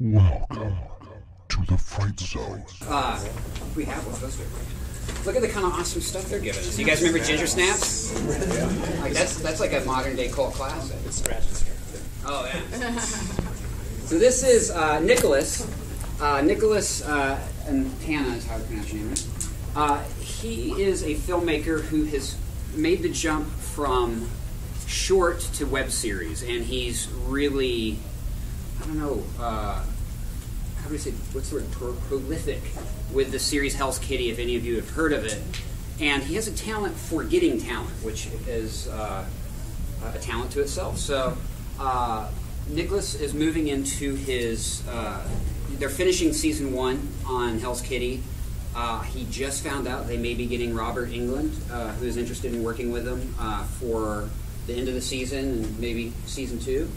Welcome to the Fright Zone. Uh, we have one poster. Look at the kind of awesome stuff they're giving us. You guys remember Ginger Snaps? Like that's that's like a modern day cult classic. Oh yeah. so this is uh, Nicholas. Uh, Nicholas uh, and Tana is how to pronounce your name, right? Uh, he is a filmmaker who has made the jump from short to web series, and he's really, I don't know, uh, how do we say, what's the word, Pro- prolific with the series Hell's Kitty, if any of you have heard of it. And he has a talent for getting talent, which is uh, a talent to itself. So uh, Nicholas is moving into his, uh, they're finishing season one on Hell's Kitty. Uh, he just found out they may be getting Robert Englund, uh, who is interested in working with them uh, for the end of the season and maybe season two.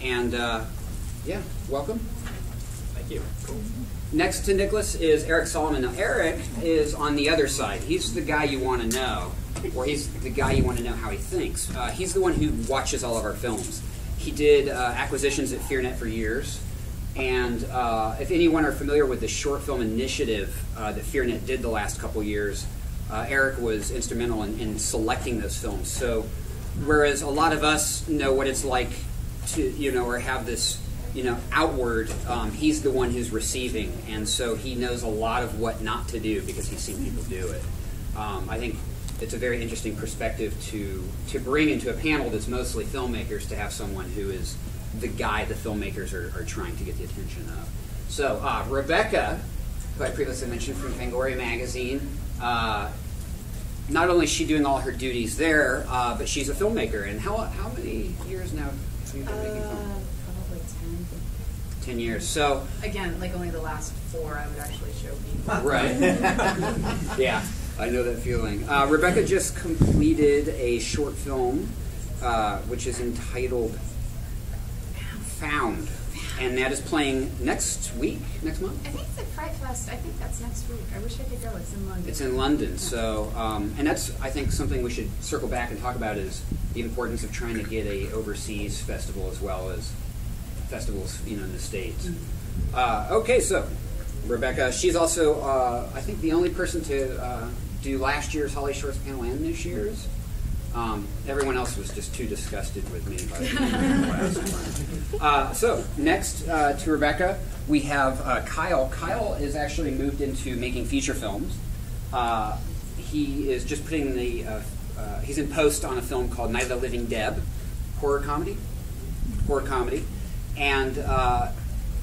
And uh, yeah, welcome. Thank you. Next to Nicholas is Erick Saloman. Now, Erick is on the other side. He's the guy you want to know, or he's the guy you want to know how he thinks. Uh, he's the one who watches all of our films. He did uh, acquisitions at FearNet for years. And uh, if anyone are familiar with the short film initiative uh, that FearNet did the last couple years, uh, Erick was instrumental in, in selecting those films. So, whereas a lot of us know what it's like to, you know, or have this, you know, outward, um, he's the one who's receiving, and so he knows a lot of what not to do because he's seen people do it. Um, I think it's a very interesting perspective to to bring into a panel that's mostly filmmakers to have someone who is the guy the filmmakers are, are trying to get the attention of. So uh, Rebekah, who I previously mentioned from Fangoria magazine, uh, not only is she doing all her duties there, uh, but she's a filmmaker. And how how many years now have you been making film? Uh, probably 10. Years. So Again, like only the last four I would actually show people. Right. yeah, I know that feeling. Uh, Rebekah just completed a short film, uh, which is entitled Found, and that is playing next week, next month. I think it's at Fright Fest. I think that's next week. I wish I could go. It's in London. It's in London, so um, and that's I think something we should circle back and talk about is the importance of trying to get a overseas festival as well as festivals, you know, in the states. Uh, okay, so Rebekah, she's also uh, I think the only person to uh, do last year's Holly Shorts panel and this year's. Um, everyone else was just too disgusted with me by the end of the last one. Uh, so next uh, to Rebekah, we have uh, Kyle. Kyle is actually moved into making feature films. Uh, he is just putting the uh, uh, he's in post on a film called Night of the Living Deb, horror comedy, horror comedy, and uh,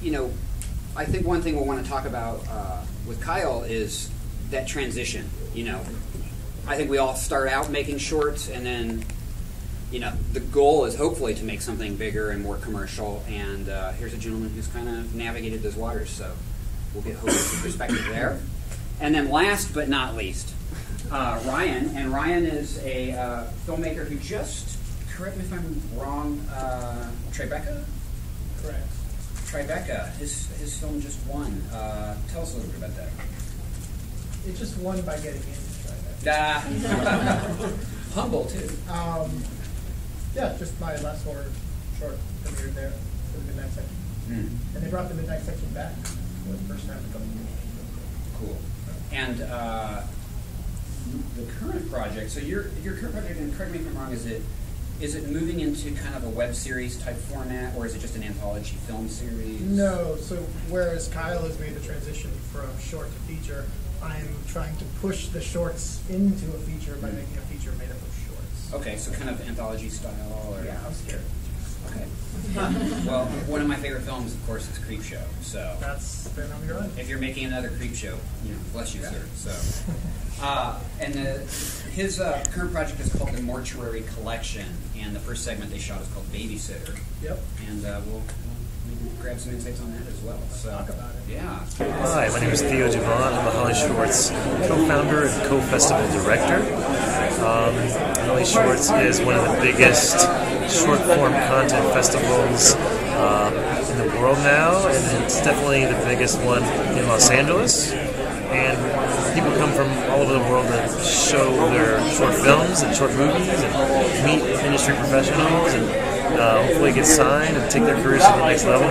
you know, I think one thing we'll want to talk about uh, with Kyle is that transition. You know, I think we all start out making shorts, and then you know, the goal is hopefully to make something bigger and more commercial. And uh, here's a gentleman who's kind of navigated those waters, so we'll get hopefully some perspective there. And then last but not least, uh, Ryan. And Ryan is a uh, filmmaker who just, correct me if I'm wrong, uh, Tribeca? Correct. Tribeca. His, his film just won. Uh, tell us a little bit about that. It just won by getting in to try that. Ah. Humble, too. Um, yeah, just my last horror short premiered there for the midnight section. Hmm. And they brought the midnight section back for the first time in a couple years. Cool. And uh, the current project, so your your current project, and correct me if I'm wrong, is it is it moving into kind of a web series type format, or is it just an anthology film series? No, so whereas Kyle has made the transition from short to feature, I'm trying to push the shorts into a feature by hmm. making a feature made up of shorts. Okay, so kind of anthology style, or Yeah, I'm scared. Okay. well, one of my favorite films, of course, is Creepshow. So That's been on your own. if you're making another Creepshow, you know, bless you, Yeah. sir. So, uh, and the, his uh, current project is called the Mortuary Collection, and the first segment they shot is called Babysitter. Yep. and uh, we'll, we'll maybe grab some insights on that as well. So, talk about it. Yeah. Hi, my name is Theo Dumont. I'm the Holly Shorts co-founder and co-festival director. Um, Holly Shorts is one of the biggest short-form content festivals um, in the world now, and it's definitely the biggest one in Los Angeles. And people come from all over the world to show their short films and short movies and meet industry professionals and uh, hopefully get signed and take their careers to the next level.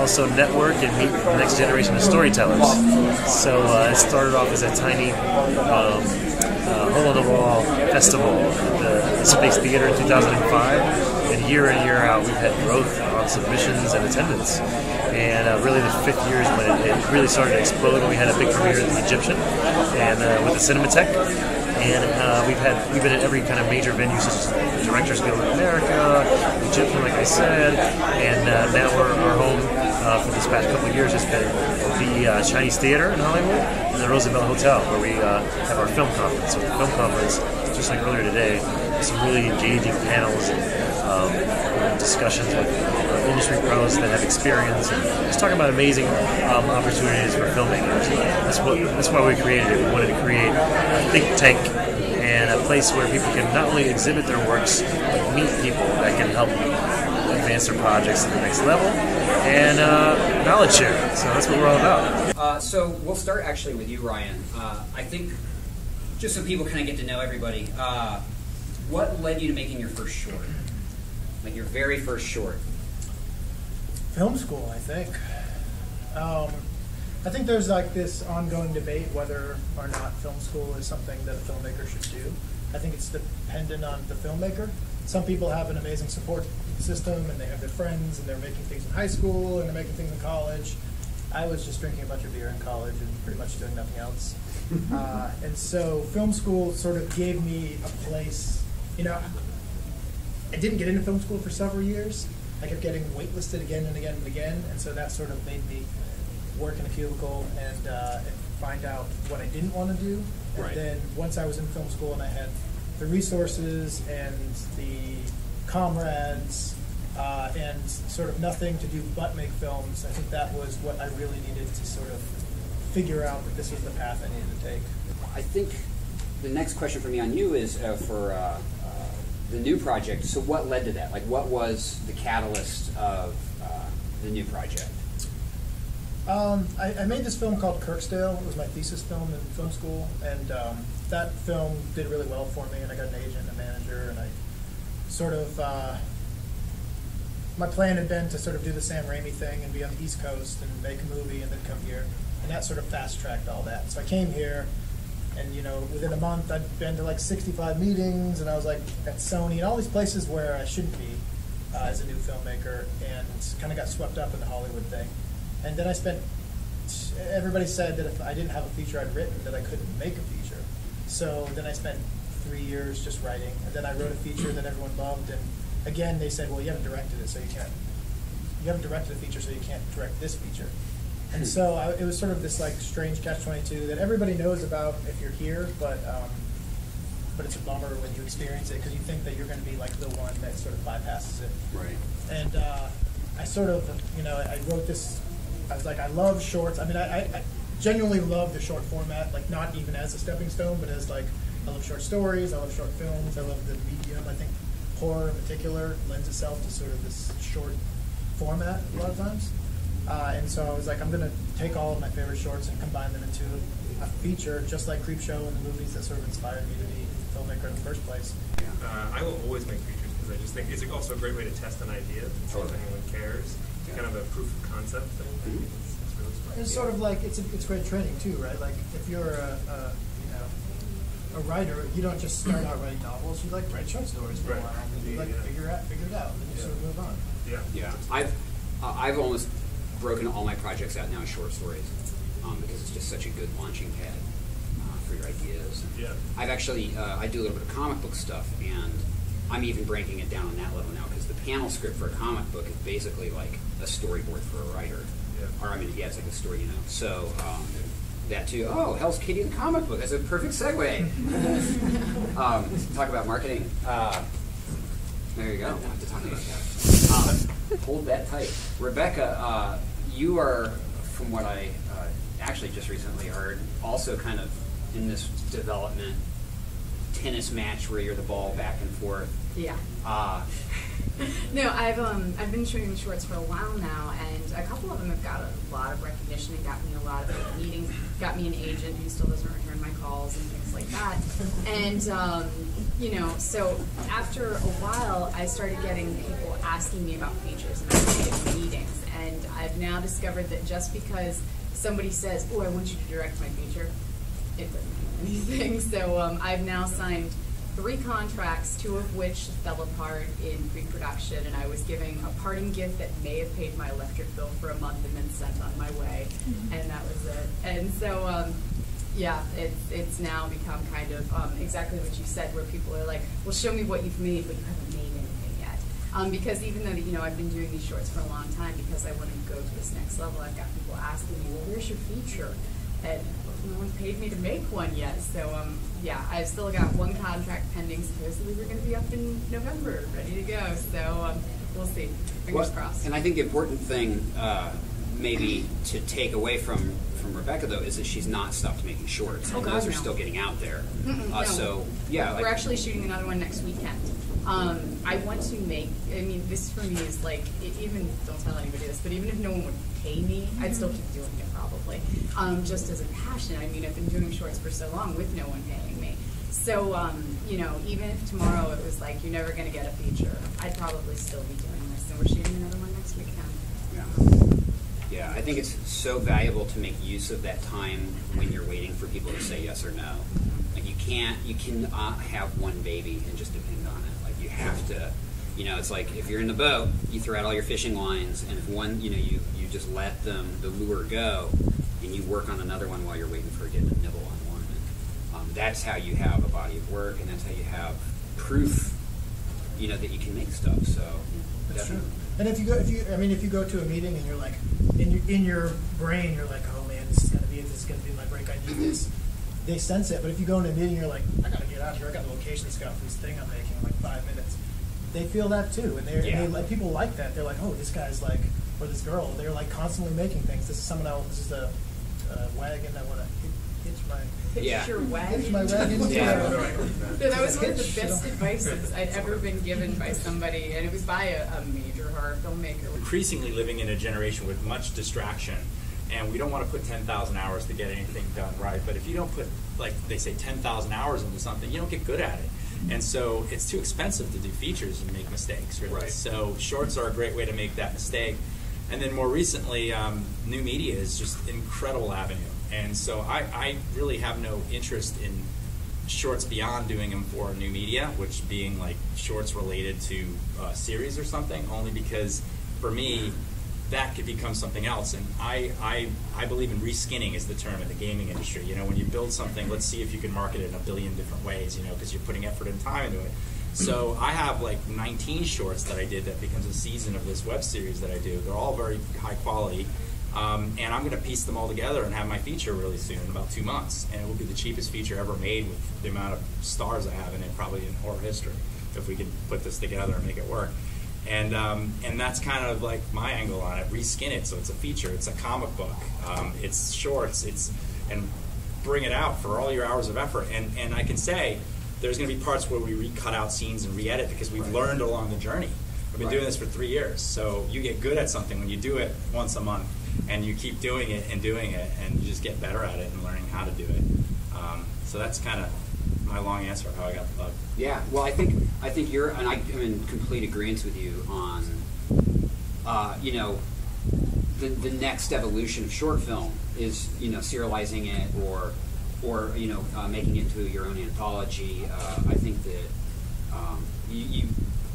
Also network and meet the next generation of storytellers. So uh, it started off as a tiny um, uh, hole in the wall festival at the Space Theater in 2005. And year in, year out, we've had growth on submissions and attendance. And uh, really, the fifth year is when it, it really started to explode. And we had a big premiere at the Egyptian and uh, with the Cinematheque and uh, we've had we've been at every kind of major venue such as Directors Guild of America, Like I said, and uh, now we're our home uh, for this past couple of years has been the uh, Chinese Theater in Hollywood and the Roosevelt Hotel, where we uh, have our film conference. So the film conference, just like earlier today, some really engaging panels and um, discussions with uh, industry pros that have experience and just talking about amazing um, opportunities for filmmakers. That's what that's why we created it. We wanted to create a think tank and a place where people can not only exhibit their works meet people that can help advance their projects to the next level and uh, knowledge sharing. So that's what we're all about. Uh, so we'll start actually with you, Ryan. Uh, I think just so people kind of get to know everybody, uh, what led you to making your first short? Like your very first short? Film school, I think. Um, I think there's like this ongoing debate whether or not film school is something that a filmmaker should do. I think it's dependent on the filmmaker. Some people have an amazing support system and they have their friends and they're making things in high school and they're making things in college. I was just drinking a bunch of beer in college and pretty much doing nothing else. uh, and so film school sort of gave me a place, you know, I didn't get into film school for several years. I kept getting waitlisted again and again and again, and so that sort of made me work in a cubicle and, uh, and find out what I didn't want to do. And Right. then once I was in film school and I had the resources and the comrades uh, and sort of nothing to do but make films, I think that was what I really needed to sort of figure out that this was the path I needed to take. I think the next question for me on you is uh, for uh, uh, the new project. So what led to that? Like what was the catalyst of uh, the new project? Um, I, I made this film called Kirksdale. It was my thesis film in film school, and um, that film did really well for me. And I got an agent, and a manager, and I sort of uh, my plan had been to sort of do the Sam Raimi thing and be on the East Coast and make a movie, and then come here, and that sort of fast tracked all that. So I came here, and you know, within a month, I'd been to like 65 meetings, and I was like at Sony and all these places where I shouldn't be uh, as a new filmmaker, and kind of got swept up in the Hollywood thing. And then I spent. Everybody said that if I didn't have a feature I'd written, that I couldn't make a feature. So then I spent three years just writing, and then I wrote a feature that everyone loved. And again, they said, "Well, you haven't directed it, so you can't. You haven't directed a feature, so you can't direct this feature." And so I, it was sort of this like strange catch twenty two that everybody knows about if you're here, but um, but it's a bummer when you experience it because you think that you're going to be like the one that sort of bypasses it. Right. And uh, I sort of, you know, I wrote this. I was like, I love shorts. I mean, I, I, I genuinely love the short format, like not even as a stepping stone, but as like, I love short stories. I love short films. I love the medium. I think horror in particular lends itself to sort of this short format a lot of times. Uh, and so I was like, I'm going to take all of my favorite shorts and combine them into a feature, just like Creepshow and the movies that sort of inspired me to be a filmmaker in the first place. Uh, I will always make features because I just think it's also a great way to test an idea and see if anyone cares. It's kind of a proof of concept thing. I think it's, it's really smart. It's sort of like it's a, it's great training too, right? Like if you're a, a you know a writer, you don't just start out writing novels. You like write short stories for Right. a while, and you like Yeah. figure out figure it out, and then you Yeah. sort of move on. Yeah. Yeah, I've uh, I've almost broken all my projects out now as short stories um, because it's just such a good launching pad uh, for your ideas. Yeah. I've actually uh, I do a little bit of comic book stuff, and I'm even breaking it down on that level now because the panel script for a comic book is basically like a storyboard for a writer. I mean, yeah, it's like a story, you know. So um, that too. Oh, Hell's Kitty the comic book. That's a perfect segue. um, talk about marketing. Uh, there you go. We'll have to talk about that. Um, hold that tight. Rebekah, uh, you are, from what I uh, actually just recently heard, also kind of in this development tennis match where you're the ball back and forth. Yeah. Uh, No, I've um I've been shooting shorts for a while now, and a couple of them have got a lot of recognition and got me a lot of meetings. got me an agent who still doesn't return my calls and things like that. And um, you know, so after a while, I started getting people asking me about features, and I getting meetings. And I've now discovered that just because somebody says, "Oh, I want you to direct my feature," it doesn't mean anything. So um, I've now signed three contracts, two of which fell apart in pre-production, and I was giving a parting gift that may have paid my electric bill for a month and then sent on my way, and that was it. And so, um, yeah, it's it's now become kind of um, exactly what you said, where people are like, "Well, show me what you've made, but you haven't made anything yet." Um, because even though you know I've been doing these shorts for a long time, because I want to go to this next level, I've got people asking me, "Well, where's your feature?" And no one's paid me to make one yet. So um, yeah, I've still got one contract pending. Supposedly we're going to be up in November, ready to go. So um, we'll see. Fingers Well, crossed. And I think the important thing, uh, maybe to take away from from Rebekah though, is that she's not stopped making shorts, Oh, and God, those are still getting out there. Uh, no. so yeah, we're like- actually shooting another one next weekend. Um, I want to make. I mean, this for me is like even don't tell anybody this, but even if no one would pay me, I'd still keep doing it probably, um, just as a passion. I mean, I've been doing shorts for so long with no one paying me. So um, you know, even if tomorrow it was like you're never going to get a feature, I'd probably still be doing this. And we're shooting another one next weekend. Yeah. Yeah, I think it's so valuable to make use of that time when you're waiting for people to say yes or no. Like you can't, you cannot have one baby and just depend on it. Like you have to, you know, it's like if you're in the boat, you throw out all your fishing lines, and if one, you know, you you just let them the lure go, and you work on another one while you're waiting for it to nibble on one. And, um, that's how you have a body of work, and that's how you have proof, you know, that you can make stuff. So That's true. And if you go, if you, I mean, if you go to a meeting and you're like, in your, in your brain, you're like, oh man, this is gonna be. This is gonna be my break. I need this. They sense it. But if you go in a meeting, you're like, I gotta get out of here. I got the location scout for this thing I'm making in like five minutes. They feel that too, and they're, Yeah. and they like people like that. They're like, oh, this guy's like, or this girl. They're like constantly making things. This is someone else. This is a, a wagon I want to hitch my. Hitch Yeah. your wagon. Hitch my wagon. to Yeah. a- So that was one of the best advices I'd ever been given by somebody, and it was by a, a major horror filmmaker. increasingly living in a generation with much distraction and we don't want to put 10,000 hours to get anything done right? But if you don't put like they say 10,000 hours into something you don't get good at it. And so it's too expensive to do features and make mistakes really. Right. so shorts are a great way to make that mistake. And then more recently um, new media is just an incredible avenue. And so I, I really have no interest in shorts beyond doing them for new media, which being like shorts related to uh, series or something, only because for me, that could become something else. And I, I, I believe in reskinning is the term in the gaming industry. You know, when you build something, let's see if you can market it in a billion different ways, you know, because you're putting effort and time into it. So I have like 19 shorts that I did that becomes a season of this web series that I do. They're all very high quality. Um, and I'm going to piece them all together and have my feature really soon, in about two months. And it will be the cheapest feature ever made with the amount of stars I have in it, probably in horror history, if we can put this together and make it work. And um, and that's kind of like my angle on it. Reskin it so it's a feature. It's a comic book. Um, it's shorts. It's and bring it out for all your hours of effort. And and I can say there's going to be parts where we recut out scenes and re-edit because we've learned along the journey. I've been Right. doing this for three years, so you get good at something when you do it once a month, and you keep doing it and doing it, and you just get better at it and learning how to do it. Um, so that's kind of my long answer how I got the bug. Yeah, well, I think I think you're, and I, am in complete agreement with you on, uh, you know, the the next evolution of short film is you know serializing it or or you know uh, making it into your own anthology. Uh, I think that um, you, you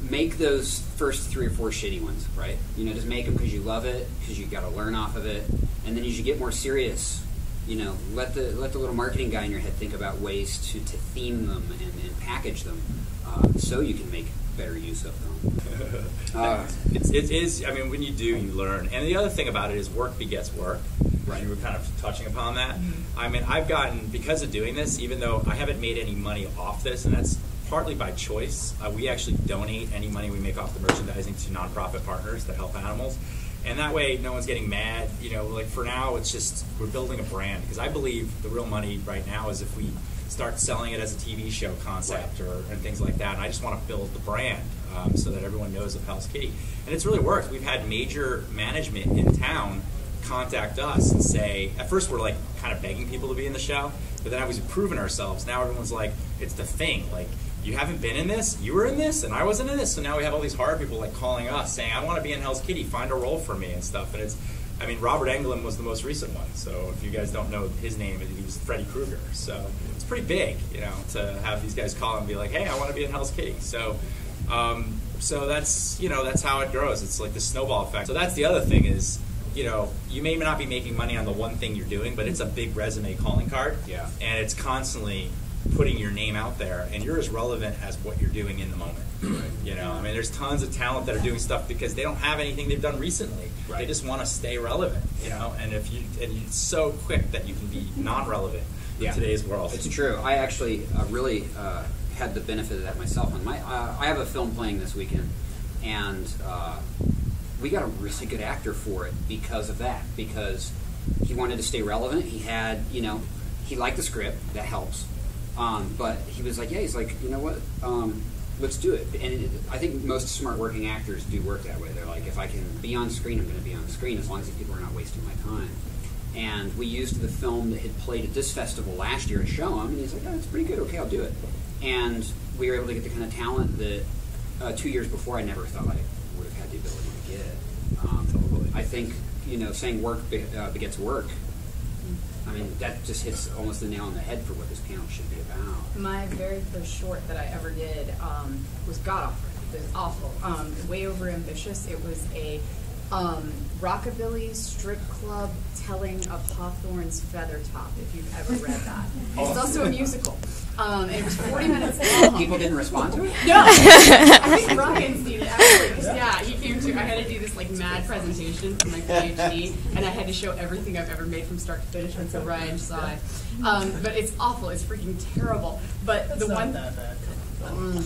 make those first three or four shitty ones, right? You know, just make them because you love it, because you got to learn off of it, and then as you get more serious, you know, let the let the little marketing guy in your head think about ways to, to theme them and, and package them, uh, so you can make better use of them. Uh, It's, it is. I mean, when you do, you learn. And the other thing about it is work begets work. Right. You were kind of touching upon that. I mean, I've gotten because of doing this, even though I haven't made any money off this, and that's partly by choice. Uh, we actually donate any money we make off the merchandising to nonprofit partners that help animals. And that way, no one's getting mad. You know, like for now, it's just we're building a brand because I believe the real money right now is if we start selling it as a TV show concept or and things like that. And I just want to build the brand um, so that everyone knows of Hell's Kitty. And it's really worked. We've had major management in town contact us and say, at first we're like kind of begging people to be in the show, but then as we've proven ourselves, now everyone's like, it's the thing. Like, you haven't been in this, you were in this, and I wasn't in this. So now we have all these horror people like calling us saying, I want to be in Hell's Kitty, find a role for me and stuff. And it's, I mean, Robert Englund was the most recent one. So if you guys don't know his name, he was Freddy Krueger. So it's pretty big, you know, to have these guys call and be like, hey, I want to be in Hell's Kitty. So, um, so that's you know that's how it grows. It's like the snowball effect. So that's the other thing is, you know, you may not be making money on the one thing you're doing, but it's a big resume calling card. Yeah. And it's constantly putting your name out there, and you're as relevant as what you're doing in the moment. You know, I mean, there's tons of talent that are doing stuff because they don't have anything they've done recently. They just want to stay relevant. You know, and if you and it's so quick that you can be non-relevant Yeah. in today's world. It's true. I actually uh, really uh, had the benefit of that myself. On my, uh, I have a film playing this weekend, and uh, we got a really good actor for it because of that. Because he wanted to stay relevant. He had, you know, he liked the script. That helps. Um, but he was like, yeah, he's like, you know what? Um, let's do it. And it, I think most smart working actors do work that way. They're like, if I can be on screen, I'm going to be on screen as long as people are not wasting my time. And we used the film that had played at this festival last year to show him, and he's like, oh, it's pretty good. Okay, I'll do it. And we were able to get the kind of talent that uh, two years before I never thought I would have had the ability to get. Um, I think, you know, saying work be, uh, begets work. I mean, that just hits almost the nail on the head for what this panel should be about. My very first short that I ever did um, was god awful. It was awful. Um, way over ambitious. It was a um, rockabilly strip club telling of Hawthorne's Feather Top. If you've ever read that, it's also a musical. Um, and it was 40 minutes long. People didn't respond to it? No, I think Ryan's seen it actually. 'cause, yeah, he came to. I had to do this like mad presentation for my PhD, and I had to show everything I've ever made from start to finish, and so Ryan saw it. Um, but it's awful. It's freaking terrible. But That's the not one. that bad. Um,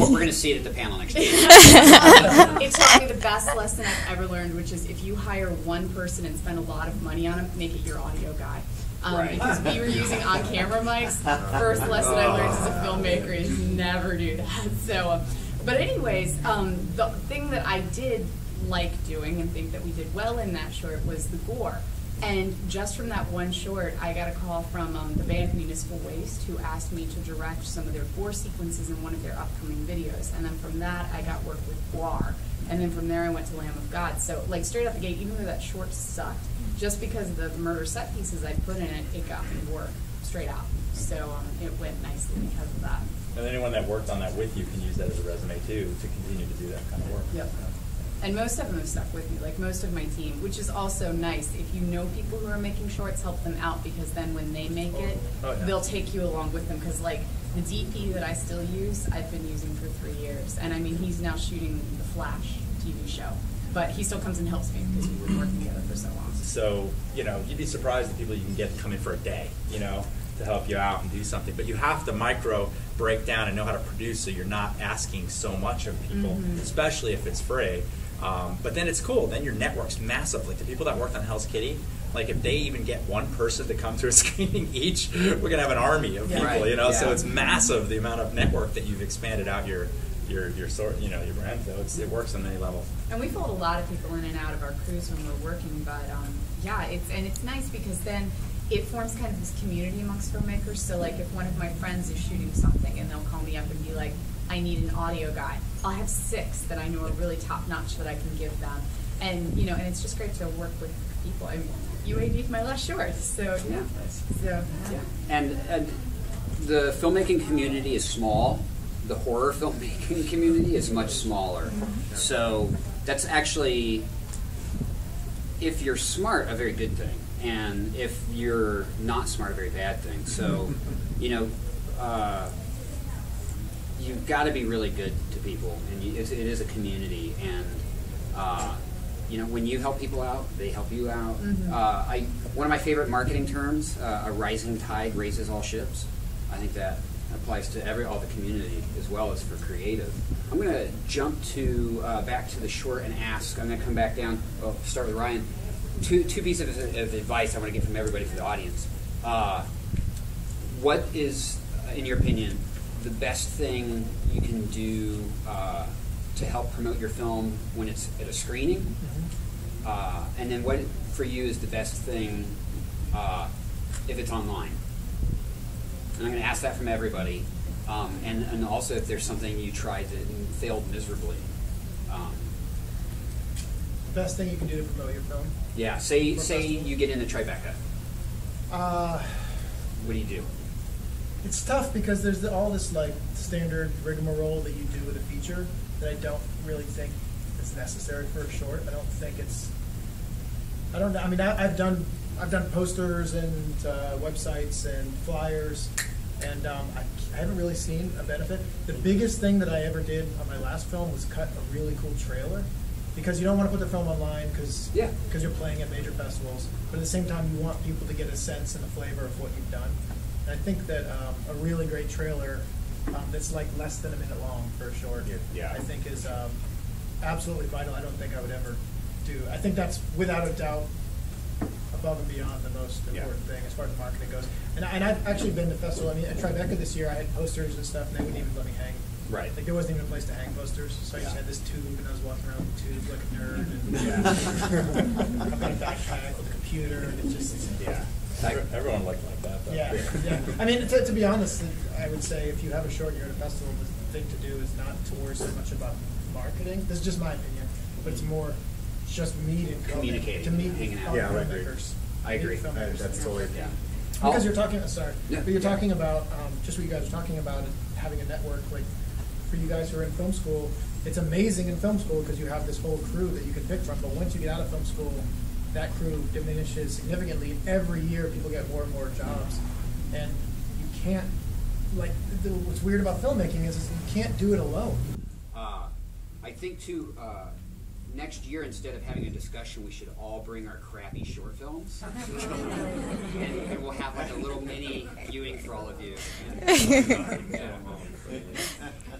we're going to see it at the panel next year. it taught me the best lesson I've ever learned, which is if you hire one person and spend a lot of money on him, make it your audio guy. Um, Right. Because we were using on-camera mics. First lesson I learned as a filmmaker is never do that. So, um, but anyways, um, the thing that I did like doing and think that we did well in that short was the gore. And just from that one short, I got a call from um, the band Municipal Waste who asked me to direct some of their gore sequences in one of their upcoming videos. And then from that, I got work with Guar. And then from there, I went to Lamb of God. So, like, straight out the gate, even though that short sucked, just because of the murder set pieces I put in it, it got me work straight out. So, um, it went nicely because of that. And anyone that worked on that with you can use that as a resume too to continue to do that kind of work. Yep. And most of them have stuck with me, like most of my team, which is also nice. If you know people who are making shorts, help them out because then when they make it, Oh, yeah. they'll take you along with them. Because like the DP that I still use, I've been using for three years, and I mean he's now shooting the Flash TV show, but he still comes and helps me because we've been working together for so long. So, you know, you'd be surprised the people you can get to come in for a day, you know, to help you out and do something. But you have to micro break down and know how to produce so you're not asking so much of people, Mhm. especially if it's free. Um, but then it's cool. Then your network's massive. Like the people that worked on Hell's Kitty, like if they even get one person to come to a screening each, we're gonna have an army of Yeah. people, Right, you know. So it's massive the amount of network that you've expanded out your your your sort, you know, your brand. So it's, it works on many levels. And we fold a lot of people in and out of our crews when we're working, but um, yeah, it's and it's nice because then it forms kind of this community amongst filmmakers. So like if one of my friends is shooting something and they'll call me up and be like, I need an audio guy. I'll have six that I know are really top notch that I can give them. And you know, and it's just great to work with people. I mean, you AD'd my last short, so yeah. So yeah. And, and the filmmaking community is small. The horror filmmaking community is much smaller. So that's actually, if you're smart, a very good thing. And if you're not smart, a very bad thing. So, you know, uh, you've got to be really good to people, and you, it is a community. And uh, you know, when you help people out, they help you out. Mhm. Uh, I one of my favorite marketing terms: uh, a rising tide raises all ships. I think that applies to every all the community as well as for creative. I'm going to jump to uh, back to the short and ask. I'm going to come back down. Well, start with Ryan. Two two pieces of, of advice I want to get from everybody for the audience. Uh, what is, in your opinion, the best thing you can do uh, to help promote your film when it's at a screening? Uh, and then what for you is the best thing uh, if it's online? And I'm going to ask that from everybody. Um, and, and also if there's something you tried and failed miserably. Um, The best thing you can do to promote your film. yeah, say, say festival. you get into Tribeca. Uh, What do you do? It's tough because there's the, all this like standard rigmarole that you do with a feature that I don't really think is necessary for a short. I don't think it's. I don't know. I mean, I, I've done I've done posters and uh, websites and flyers, and um, I, I haven't really seen a benefit. The biggest thing that I ever did on my last film was cut a really cool trailer, because you don't want to put the film online because Yeah. because you're playing at major festivals, but at the same time you want people to get a sense and a flavor of what you've done. And I think that um, a really great trailer um, that's like less than a minute long for a short, Yeah. I think is um, absolutely vital. I don't think I would ever do. I think that's without a doubt above and beyond the most Yeah. important thing as far as marketing goes. And, I, and I've actually been to festival. I mean, at Tribeca this year, I had posters and stuff, and they wouldn't even let me hang. Right. Like there wasn't even a place to hang posters, so I just had this tube, and I was walking around with the tube like a nerd. And I've got a backpack with a computer, and it just Yeah. Like- Everyone liked like that. though. yeah, yeah. I mean, to, to be honest, I would say if you have a short year at a festival, the thing to do is not to worry so much about marketing. This is just my opinion, but it's more just meeting, Communicating, to meet hanging out. other Yeah, I agree. filmmakers. I agree. I- That's totally. Yeah. Because I'll- you're talking, sorry, Yeah. but you're talking about, um, just what you guys are talking about, having a network, like, for you guys who are in film school, it's amazing in film school because you have this whole crew that you can pick from, but once you get out of film school, that crew diminishes significantly. Every year, people get more and more jobs, and you can't, like, the, what's weird about filmmaking is, is you can't do it alone. Uh, I think too, uh, next year, instead of having a discussion, we should all bring our crappy short films. and, and we'll have like a little mini viewing for all of you. And, yeah.